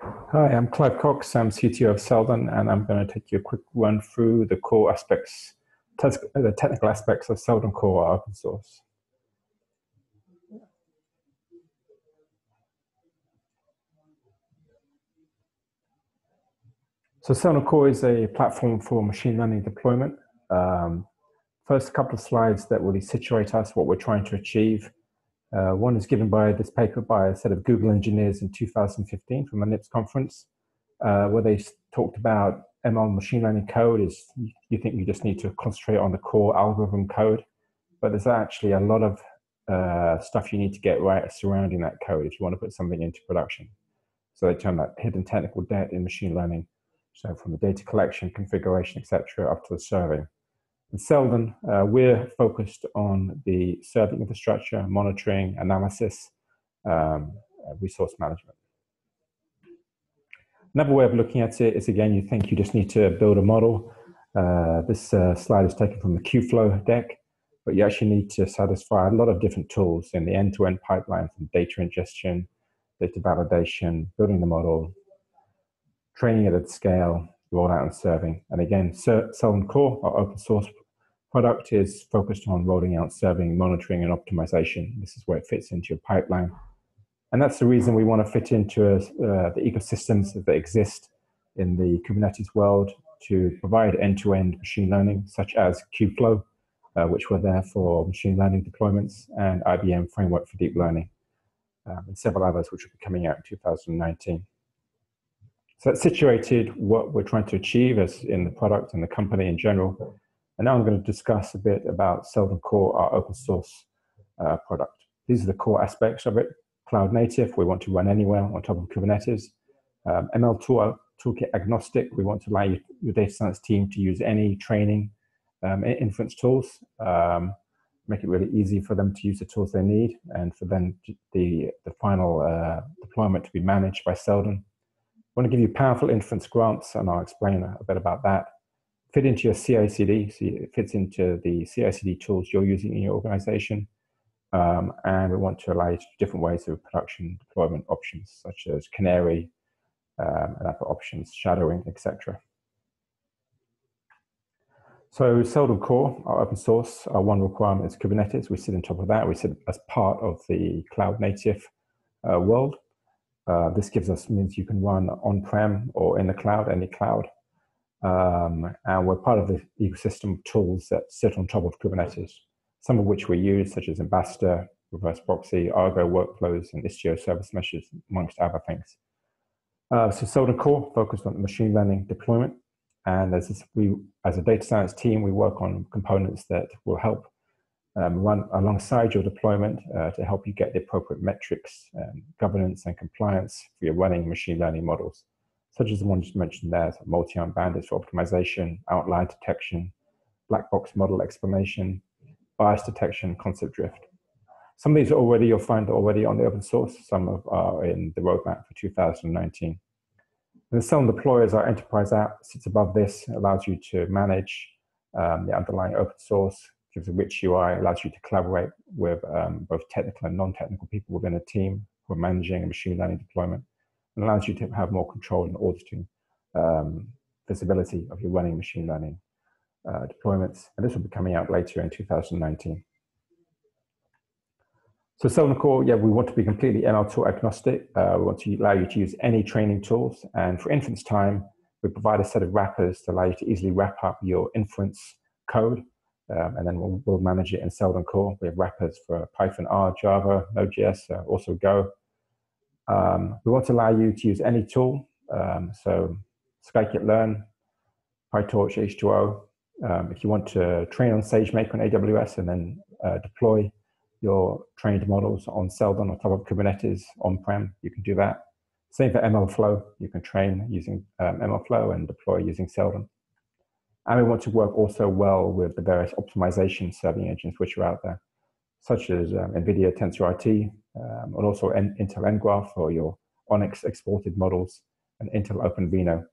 Hi, I'm Clive Cox. I'm CTO of Seldon, and I'm going to take you a quick run through the core aspects, the technical aspects of Seldon Core open source. So Seldon Core is a platform for machine learning deployment. Um, first couple of slides that really situate us, what we're trying to achieve. Uh, one is given by this paper by a set of Google engineers in 2015 from a NIPS conference, uh, where they talked about ML machine learning code is you think you just need to concentrate on the core algorithm code, but there's actually a lot of uh, stuff you need to get right surrounding that code if you want to put something into production. So they term that hidden technical debt in machine learning. So from the data collection, configuration, etc., up to the serving. In Seldon, uh, we're focused on the serving infrastructure, monitoring, analysis, um, uh, resource management. Another way of looking at it is again, you think you just need to build a model. Uh, this uh, slide is taken from the Kubeflow deck, but you actually need to satisfy a lot of different tools in the end-to-end pipeline from data ingestion, data validation, building the model, training it at scale, rollout and serving. And again, Seldon Core, our open source product, is focused on rolling out serving, monitoring, and optimization. This is where it fits into your pipeline. And that's the reason we want to fit into uh, the ecosystems that exist in the Kubernetes world to provide end-to-end machine learning, such as Kubeflow, uh, which were there for machine learning deployments, and IBM Framework for Deep Learning, um, and several others which will be coming out in 2019. So that's situated what we're trying to achieve as in the product and the company in general. And now I'm going to discuss a bit about Seldon Core, our open source uh, product. These are the core aspects of it. Cloud native, we want to run anywhere on top of Kubernetes. Um, ML tool, toolkit agnostic, we want to allow you, your data science team to use any training um, inference tools, um, make it really easy for them to use the tools they need, and for then the, the final uh, deployment to be managed by Seldon Want to give you powerful inference graphs, and I'll explain a bit about that. Fit into your CI/CD, so it fits into the CI/CD tools you're using in your organization. Um, and we want to allow you different ways of production deployment options, such as Canary um, and other options, shadowing, etc. So Seldon Core, our open source, our one requirement is Kubernetes. We sit on top of that. We sit as part of the cloud native uh, world. Uh, this gives us means you can run on-prem or in the cloud, any cloud. Um, and we're part of the ecosystem of tools that sit on top of Kubernetes, some of which we use, such as Ambassador, Reverse Proxy, Argo workflows, and Istio service meshes, amongst other things. Uh, so Seldon Core focused on machine learning deployment. And as this, we, as a data science team, we work on components that will help um, run alongside your deployment uh, to help you get the appropriate metrics, and governance, and compliance for your running machine learning models, such as the ones mentioned there, so multi-arm bandits for optimization, outlier detection, black box model explanation, bias detection, concept drift. Some of these already, you'll find already on the open source, some of are in the roadmap for 2019. And the Seldon Deployers, our enterprise app, sits above this, allows you to manage um, the underlying open source, rich UI, allows you to collaborate with um, both technical and non-technical people within a team who are managing a machine learning deployment, and allows you to have more control and auditing um, visibility of your running machine learning uh, deployments. And this will be coming out later in 2019. So Seldon Core, yeah, we want to be completely ML tool agnostic. Uh, we want to allow you to use any training tools. And for inference time, we provide a set of wrappers to allow you to easily wrap up your inference code um, and then we'll, we'll, manage it in Seldon Core. We have wrappers for Python, R, Java, Node.js, uh, also Go. Um, we want to allow you to use any tool. Um, so scikit-learn, PyTorch, H2O. Um, if you want to train on SageMaker on AWS and then uh, deploy your trained models on Seldon on top of Kubernetes on-prem, you can do that. Same for MLflow. You can train using um, MLflow and deploy using Seldon. And we want to work also well with the various optimization serving engines which are out there, such as um, NVIDIA TensorRT, um, and also N Intel nGraph for your ONNX exported models, and Intel OpenVINO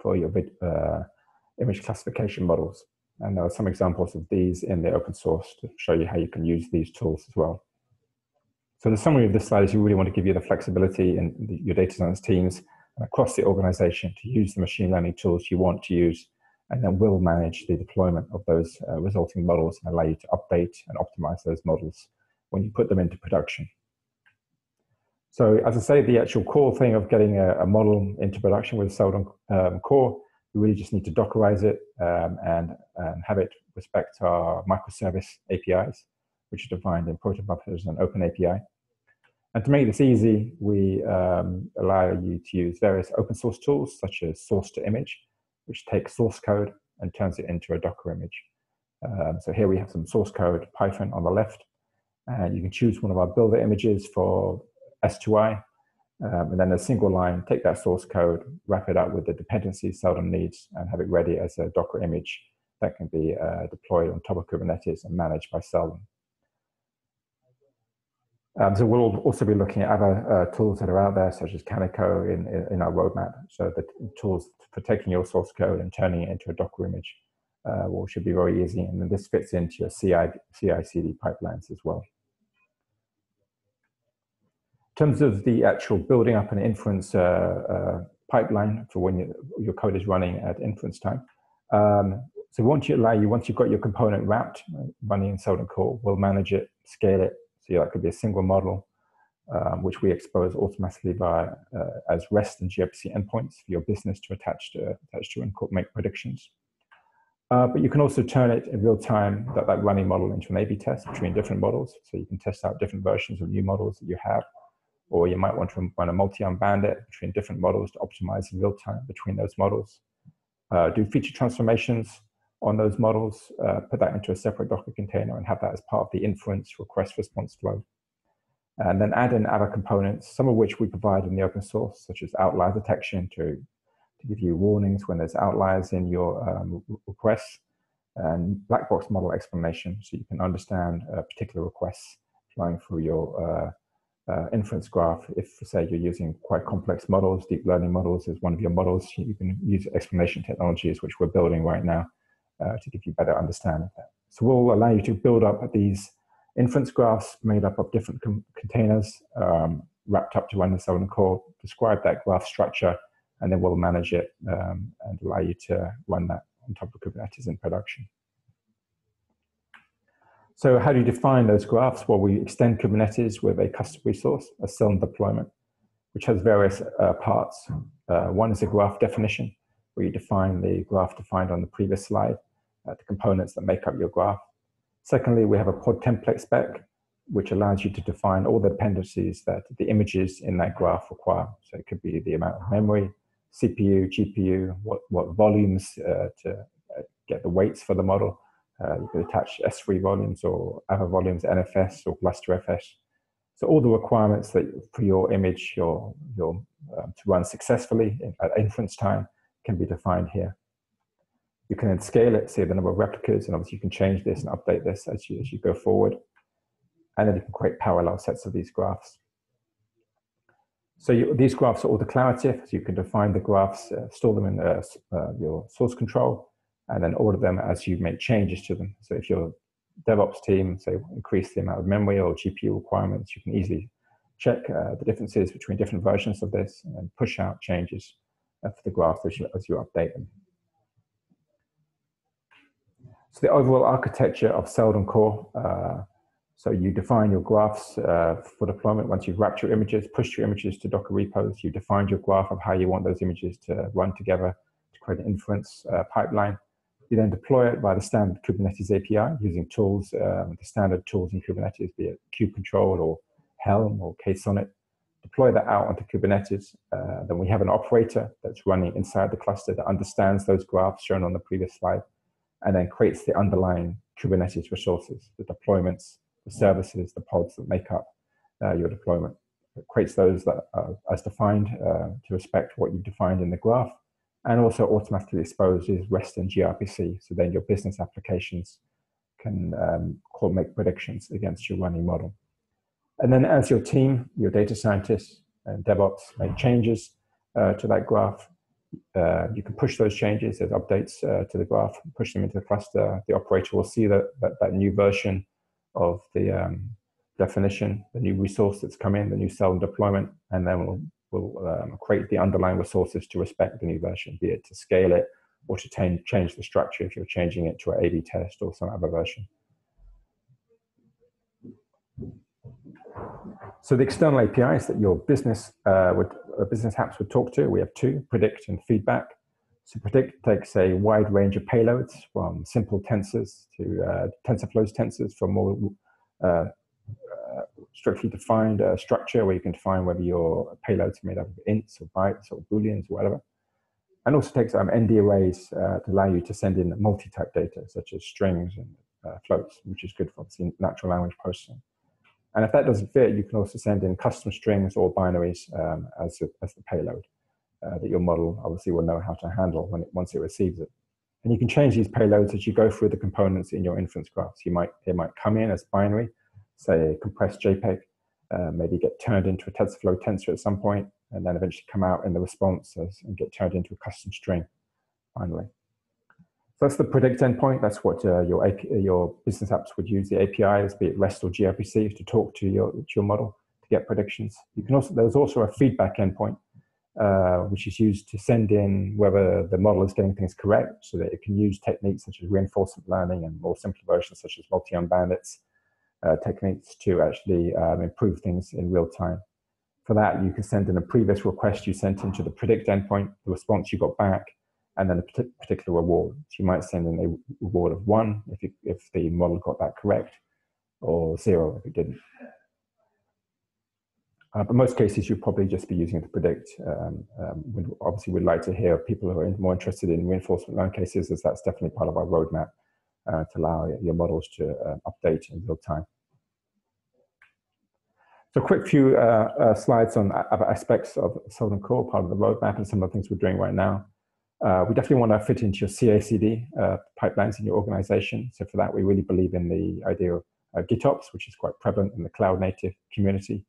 for your uh, image classification models. And there are some examples of these in the open source to show you how you can use these tools as well. So the summary of this slide is you really want to give you the flexibility in the, your data science teams across the organization to use the machine learning tools you want to use, and then we'll manage the deployment of those uh, resulting models and allow you to update and optimize those models when you put them into production. So as I say, the actual core thing of getting a, a model into production with Seldon um, Core, we really just need to Dockerize it um, and, and have it respect our microservice APIs, which are defined in Protobuf as an open API. And to make this easy, we um, allow you to use various open source tools such as source to image, which takes source code and turns it into a Docker image. Um, so here we have some source code, Python on the left, and you can choose one of our builder images for S2I, um, and then a single line, take that source code, wrap it up with the dependencies Seldon needs, and have it ready as a Docker image that can be uh, deployed on top of Kubernetes and managed by Seldon. Um, so we'll also be looking at other uh, tools that are out there, such as Kaniko in, in, our roadmap. So the tools for taking your source code and turning it into a Docker image uh, will, should be very easy. And then this fits into your CI, CI/CD pipelines as well In terms of the actual building up an inference uh, uh, pipeline for when you, your code is running at inference time. Um, so once you allow you, once you've got your component wrapped, running in Seldon Core, we'll manage it, scale it. So that could be a single model, um, which we expose automatically by uh, as REST and gRPC endpoints for your business to attach to, attach to and make predictions. Uh, but you can also turn it in real time, that, that running model into an A-B test between different models. So you can test out different versions of new models that you have or you might want to run a multi-arm bandit between different models to optimize in real time between those models. Uh, do feature transformations on those models, uh, put that into a separate Docker container and have that as part of the inference request response flow. And then add in other components, some of which we provide in the open source, such as outlier detection to, to give you warnings when there's outliers in your um, requests, and black box model explanation, so you can understand uh, particular requests flowing through your uh, uh, inference graph. If, say, you're using quite complex models, deep learning models is one of your models, you can use explanation technologies, which we're building right now uh, to give you better understanding of that. So we'll allow you to build up these inference graphs made up of different containers um, wrapped up to run the Seldon core, describe that graph structure, and then we'll manage it um, and allow you to run that on top of Kubernetes in production. So how do you define those graphs? Well, we extend Kubernetes with a custom resource, a Seldon deployment, which has various uh, parts. Uh, one is a graph definition, where you define the graph defined on the previous slide, uh, the components that make up your graph. Secondly, we have a pod template spec, which allows you to define all the dependencies that the images in that graph require. So it could be the amount of memory, CPU, GPU, what, what volumes uh, to uh, get the weights for the model, uh, you can attach S3 volumes or other volumes, NFS or GlusterFS. So all the requirements that for your image, your, your um, to run successfully at inference time can be defined here. You can then scale it, see the number of replicas, and obviously you can change this and update this as you, as you go forward. And then you can create parallel sets of these graphs. So you, these graphs are all declarative, so you can define the graphs, uh, store them in uh, your source control, and then order them as you make changes to them. So if your DevOps team, say, increase the amount of memory or GPU requirements, you can easily check uh, the differences between different versions of this and push out changes uh, for the graph as you, as you update them. So the overall architecture of Seldon Core, uh, so you define your graphs uh, for deployment once you've wrapped your images, pushed your images to Docker repos, you defined your graph of how you want those images to run together to create an inference uh, pipeline. You then deploy it via the standard Kubernetes API using tools, um, the standard tools in Kubernetes, be it kubectl or Helm or KSonnet. Deploy that out onto Kubernetes. Uh, then we have an operator that's running inside the cluster that understands those graphs shown on the previous slide and then creates the underlying Kubernetes resources, the deployments, the services, the pods that make up uh, your deployment. It creates those that are as defined uh, to respect what you've defined in the graph and also automatically exposes REST and gRPC. So then your business applications can um, call, make predictions against your running model. And then as your team, your data scientists and DevOps make changes uh, to that graph, uh, you can push those changes as updates uh, to the graph, push them into the cluster. The operator will see that, that, that new version of the, um, definition, the new resource that's come in, the new Seldon deployment, and then we'll, we'll um, create the underlying resources to respect the new version, be it to scale it or to change the structure if you're changing it to an A-B test or some other version. So the external APIs that your business uh, would, uh, business apps would talk to, we have two, predict and feedback. So predict takes a wide range of payloads from simple tensors to uh, TensorFlow's tensors for more uh, uh, strictly defined uh, structure where you can define whether your payloads are made up of ints or bytes or booleans or whatever. And also takes um, ND arrays to allow you to send in multi-type data such as strings and floats, which is good for natural language processing. And if that doesn't fit, you can also send in custom strings or binaries um, as, as the payload uh, that your model obviously will know how to handle when it, once it receives it. And you can change these payloads as you go through the components in your inference graphs. You might, it might come in as binary, say a compressed JPEG, uh, maybe get turned into a TensorFlow tensor at some point, and then eventually come out in the response and get turned into a custom string finally. So that's the predict endpoint. That's what uh, your AP, your business apps would use the APIs, be it REST or gRPC, to talk to your to your model to get predictions. You can also there's also a feedback endpoint, uh, which is used to send in whether the model is getting things correct, so that it can use techniques such as reinforcement learning and more simple versions such as multi-arm bandits uh, techniques to actually um, improve things in real time. For that, you can send in a previous request you sent into the predict endpoint, the response you got back, and then a particular reward. So you might send in a reward of one if, you, if the model got that correct, or zero if it didn't. Uh, but most cases, you'd probably just be using it to predict. Um, um, obviously, we'd like to hear people who are more interested in reinforcement learning cases, as that's definitely part of our roadmap uh, to allow your models to uh, update in real time. So quick few uh, uh, slides on other aspects of Seldon Core, part of the roadmap and some of the things we're doing right now. Uh, we definitely want to fit into your CI/CD uh, pipelines in your organization. So for that, we really believe in the idea of uh, GitOps, which is quite prevalent in the cloud native community.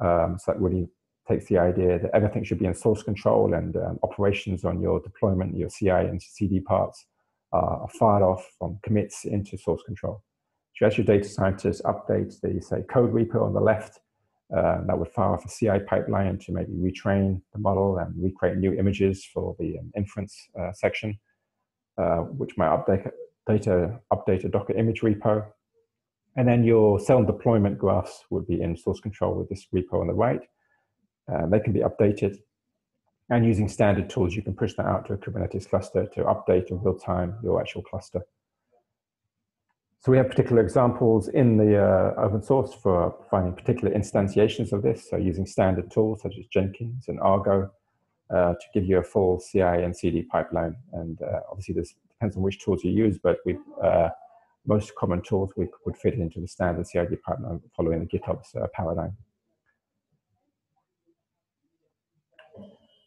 Um, so that really takes the idea that everything should be in source control and um, operations on your deployment, your CI and CD parts are fired off from commits into source control. So as your data scientist updates the, say, code repo on the left, uh, that would fire off a CI pipeline to maybe retrain the model and recreate new images for the um, inference uh, section, uh, which might update data update a Docker image repo. And then your Seldon deployment graphs would be in source control with this repo on the right. Uh, they can be updated. And using standard tools, you can push that out to a Kubernetes cluster to update in real time your actual cluster. So we have particular examples in the uh, open source for finding particular instantiations of this. So using standard tools such as Jenkins and Argo uh, to give you a full CI and CD pipeline. And uh, obviously this depends on which tools you use, but we uh, most common tools we would fit into the standard CI pipeline following the GitOps uh, paradigm.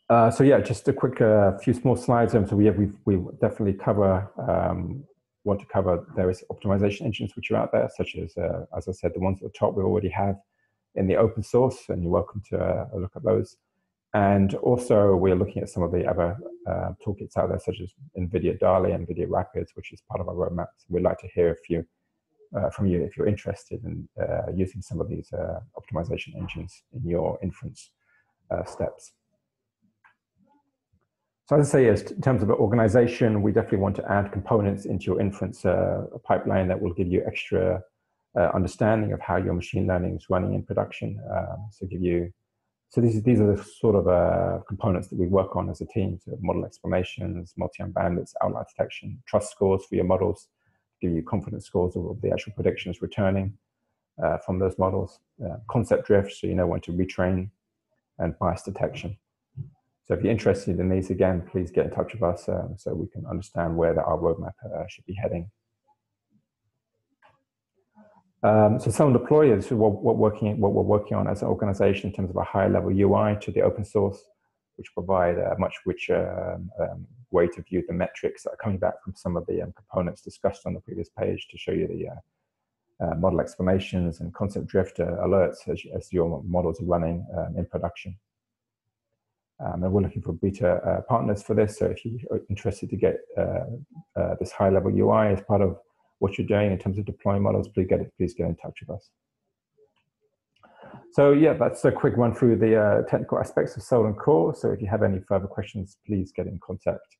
Uh, so yeah, just a quick uh, few small slides. Um, so we have, we definitely cover um, want to cover various optimization engines which are out there, such as, uh, as I said, the ones at the top we already have in the open source, and you're welcome to uh, look at those. And also, we're looking at some of the other uh, toolkits out there, such as NVIDIA DALI and NVIDIA Rapids, which is part of our roadmap. So we'd like to hear a few uh, from you if you're interested in uh, using some of these uh, optimization engines in your inference steps. So as I say, yes, in terms of organization, we definitely want to add components into your inference uh, pipeline that will give you extra uh, understanding of how your machine learning is running in production. Um, so give you, so these, these are the sort of uh, components that we work on as a team. So model explanations, multi-arm bandits, outlier detection, trust scores for your models, give you confidence scores of the actual predictions returning uh, from those models, uh, concept drift, so you know when to retrain, and bias detection. So if you're interested in these again, please get in touch with us um, so we can understand where the, our roadmap uh, should be heading. Um, so some deployers, what, what, working, what we're working on as an organization in terms of a higher level UI to the open source, which provide a much richer um, um, way to view the metrics that are coming back from some of the um, components discussed on the previous page to show you the uh, uh, model explanations and concept drift uh, alerts as, as, your models are running um, in production. Um, and we're looking for beta uh, partners for this. So if you're interested to get uh, uh, this high level UI as part of what you're doing in terms of deploying models, please get it, please get in touch with us. So yeah, that's a quick run through the uh, technical aspects of Seldon Core. So if you have any further questions, please get in contact.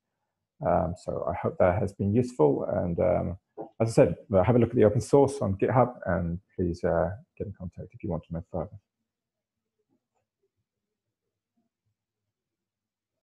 Um, so I hope that has been useful. And um, as I said, have a look at the open source on GitHub and please uh, get in contact if you want to know further.